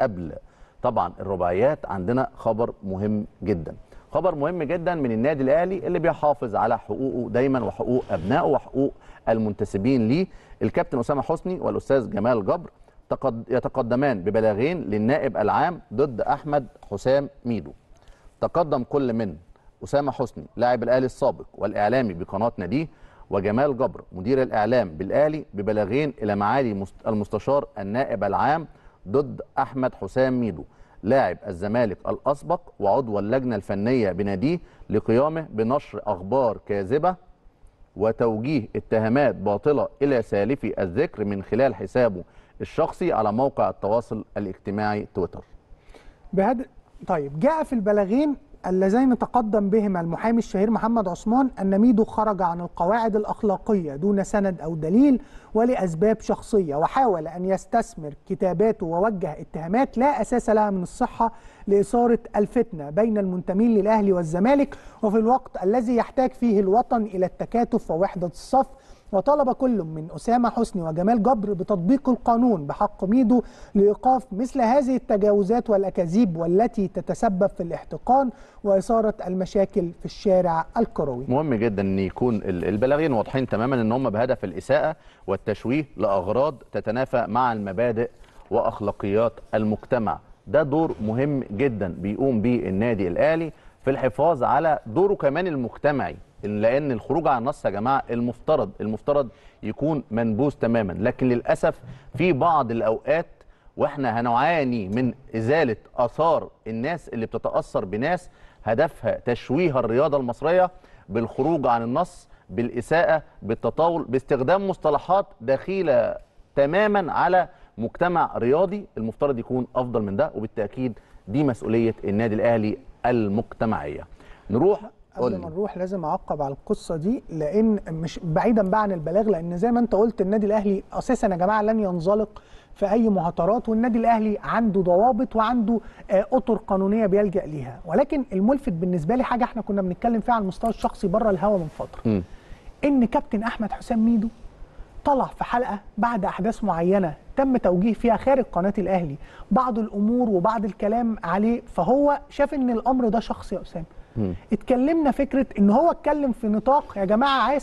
قبل. طبعا الرباعيات عندنا خبر مهم جدا. خبر مهم جدا من النادي الأهلي اللي بيحافظ على حقوقه دايما وحقوق أبنائه وحقوق المنتسبين ليه. الكابتن أسامة حسني والأستاذ جمال جبر تقد- يتقدمان ببلاغين للنائب العام ضد أحمد حسام ميدو. تقدم كل من أسامة حسني لاعب الأهلي السابق والإعلامي بقناة ناديه وجمال جبر مدير الإعلام بالأهلي ببلاغين إلى معالي مست- المستشار النائب العام ضد أحمد حسام ميدو لاعب الزمالك الأسبق وعضو اللجنة الفنية بناديه لقيامه بنشر أخبار كاذبة وتوجيه اتهامات باطلة إلى سالفي الذكر من خلال حسابه الشخصي على موقع التواصل الاجتماعي تويتر. بهذا طيب جاء في البلاغين اللذين تقدم بهما المحامي الشهير محمد عثمان أن ميدو خرج عن القواعد الأخلاقية دون سند أو دليل ولأسباب شخصية وحاول أن يستثمر كتاباته ووجه اتهامات لا أساس لها من الصحة لإثارة الفتنة بين المنتمين للأهلي والزمالك وفي الوقت الذي يحتاج فيه الوطن إلى التكاتف ووحدة الصف وطلب كل من أسامة حسني وجمال جبر بتطبيق القانون بحق ميدو لإيقاف مثل هذه التجاوزات والأكاذيب والتي تتسبب في الاحتقان وإثارة المشاكل في الشارع الكروي. مهم جدا أن يكون ال- البلاغين واضحين تماما أن هم بهدف الإساءة والتشويه لأغراض تتنافى مع المبادئ وأخلاقيات المجتمع. ده دور مهم جدا بيقوم به النادي الاهلي في الحفاظ على دوره كمان المجتمعي. لأن الخروج عن النص يا جماعة المفترض المفترض يكون منبوذ تماما. لكن للأسف في بعض الأوقات وإحنا هنعاني من إزالة آثار الناس اللي بتتأثر بناس هدفها تشويه الرياضة المصرية بالخروج عن النص بالإساءة بالتطاول باستخدام مصطلحات دخيله تماما على مجتمع رياضي. المفترض يكون أفضل من ده وبالتأكيد دي مسؤولية النادي الأهلي المجتمعية. نروح قبل ما. نروح لازم أعقب على القصة دي لأن مش بعيدا بقى عن البلاغ لأن زي ما أنت قلت النادي الأهلي أساسا يا جماعة لن ينزلق في أي مهاترات والنادي الأهلي عنده ضوابط وعنده آه، أطر قانونية بيلجأ ليها ولكن الملفت بالنسبة لي حاجة إحنا كنا بنتكلم فيها على المستوى الشخصي بره الهوا من فترة مم. إن كابتن أحمد حسام ميدو طلع في حلقة بعد أحداث معينة تم توجيه فيها خارج قناة الأهلي. بعض الأمور وبعض الكلام عليه فهو شاف إن الأمر ده شخصي يا أسامة. اتكلمنا فكرة إن هو اتكلم في نطاق يا جماعة عايز